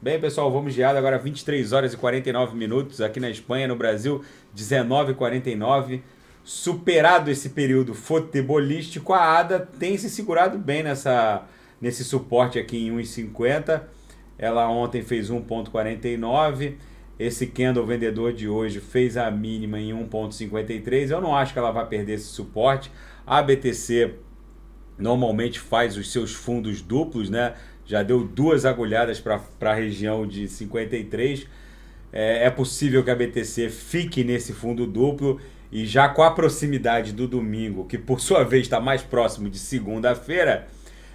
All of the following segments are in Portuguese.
Bem, pessoal, vamos geado agora 23 horas e 49 minutos aqui na Espanha, no Brasil, 19h49. Superado esse período futebolístico, a ADA tem se segurado bem nessa, nesse suporte aqui em 1,50. Ela ontem fez 1,49. Esse candle vendedor de hoje fez a mínima em 1,53. Eu não acho que ela vai perder esse suporte. A BTC normalmente faz os seus fundos duplos, né? Já deu duas agulhadas para a região de 53. É, é possível que a BTC fique nesse fundo duplo e já com a proximidade do domingo, que por sua vez está mais próximo de segunda-feira,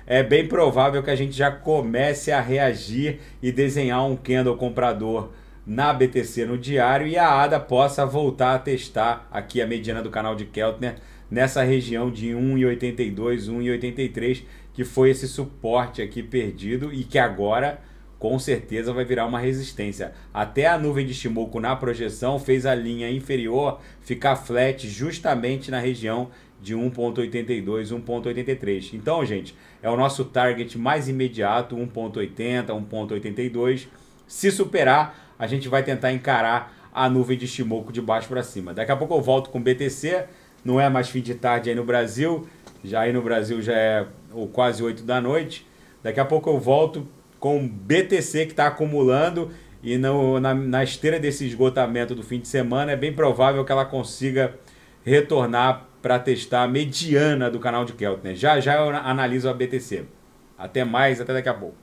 é bem provável que a gente já comece a reagir e desenhar um candle comprador na BTC no diário e a ADA possa voltar a testar aqui a mediana do canal de Keltner nessa região de 1,82, 1,83, que foi esse suporte aqui perdido e que agora com certeza vai virar uma resistência. Até a nuvem de Shimoku na projeção fez a linha inferior ficar flat justamente na região de 1.82, 1.83. Então, gente, é o nosso target mais imediato, 1.80, 1.82. Se superar, a gente vai tentar encarar a nuvem de Shimoku de baixo para cima. Daqui a pouco eu volto com BTC, não é mais fim de tarde aí no Brasil, já aí no Brasil já é ou quase 8 da noite. Daqui a pouco eu volto com BTC que está acumulando e no, na, na esteira desse esgotamento do fim de semana é bem provável que ela consiga retornar para testar a mediana do canal de Keltner. Já já eu analiso a BTC. Até mais, até daqui a pouco.